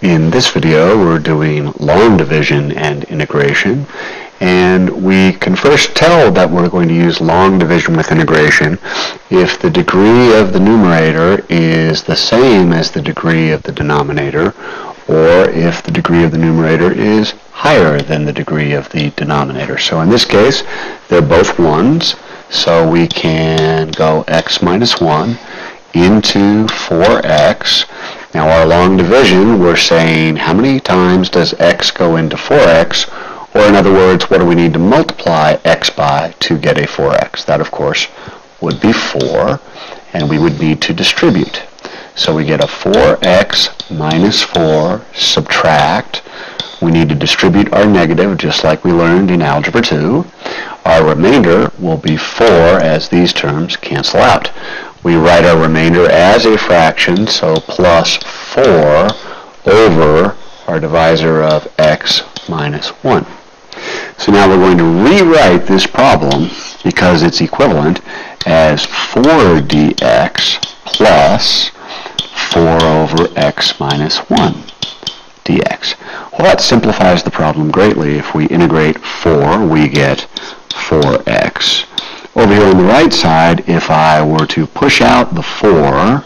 In this video we're doing long division and integration and we can first tell that we're going to use long division with integration if the degree of the numerator is the same as the degree of the denominator or if the degree of the numerator is higher than the degree of the denominator. So in this case they're both 1s so we can go x minus 1 into 4x now our long division, we're saying how many times does x go into 4x, or in other words, what do we need to multiply x by to get a 4x? That, of course, would be 4, and we would need to distribute. So we get a 4x minus 4 subtract. We need to distribute our negative just like we learned in Algebra 2. Our remainder will be 4 as these terms cancel out we write our remainder as a fraction, so plus 4 over our divisor of x minus 1. So now we're going to rewrite this problem because it's equivalent as 4dx plus 4 over x minus 1 dx. Well, that simplifies the problem greatly. If we integrate 4, we get 4x over here on the right side, if I were to push out the 4,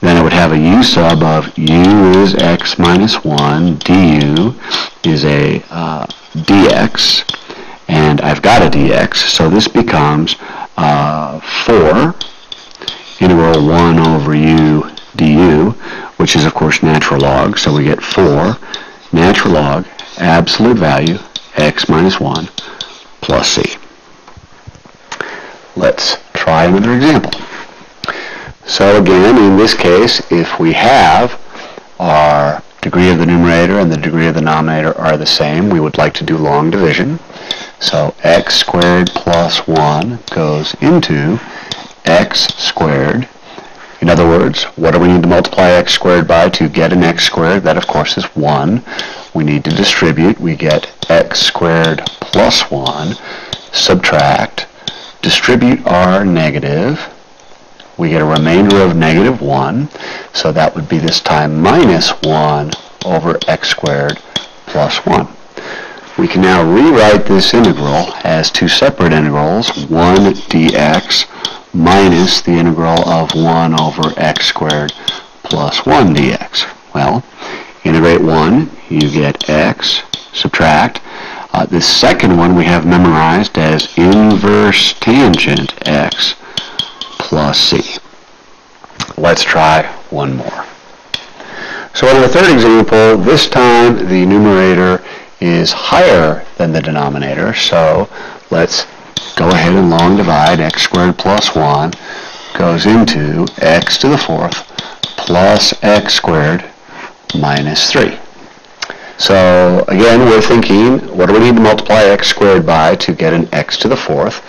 then I would have a u sub of u is x minus 1, du is a uh, dx, and I've got a dx, so this becomes uh, 4 integral 1 over u du, which is of course natural log, so we get 4 natural log absolute value x minus 1 plus c. Let's try another example. So again, in this case, if we have our degree of the numerator and the degree of the denominator are the same, we would like to do long division. So x squared plus 1 goes into x squared. In other words, what do we need to multiply x squared by to get an x squared? That, of course, is 1. We need to distribute. We get x squared plus 1. Subtract distribute our negative, we get a remainder of negative 1, so that would be this time minus 1 over x squared plus 1. We can now rewrite this integral as two separate integrals, 1 dx minus the integral of 1 over x squared plus 1 dx. Well, integrate 1, you get x, subtract, uh, the second one we have memorized as inverse tangent x plus c. Let's try one more. So in the third example, this time the numerator is higher than the denominator, so let's go ahead and long divide x squared plus 1 goes into x to the fourth plus x squared minus 3. So again, we're thinking, what do we need to multiply x squared by to get an x to the fourth?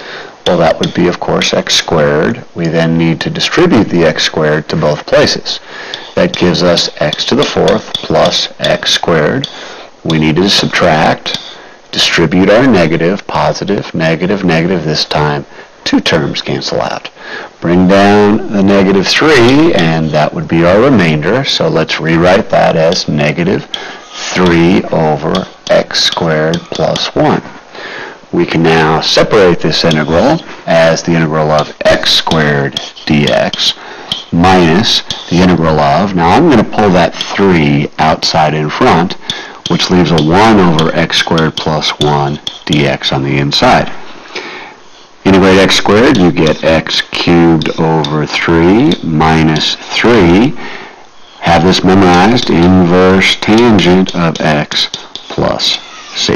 Well, that would be, of course, x squared. We then need to distribute the x squared to both places. That gives us x to the fourth plus x squared. We need to subtract, distribute our negative, positive, negative, negative this time. Two terms cancel out. Bring down the negative 3, and that would be our remainder. So let's rewrite that as negative 3 over x squared plus 1. We can now separate this integral as the integral of x squared dx minus the integral of, now I'm going to pull that 3 outside in front, which leaves a 1 over x squared plus 1 dx on the inside. Integrate x squared, you get x cubed over 3 minus 3 have this memorized, inverse tangent of x plus c.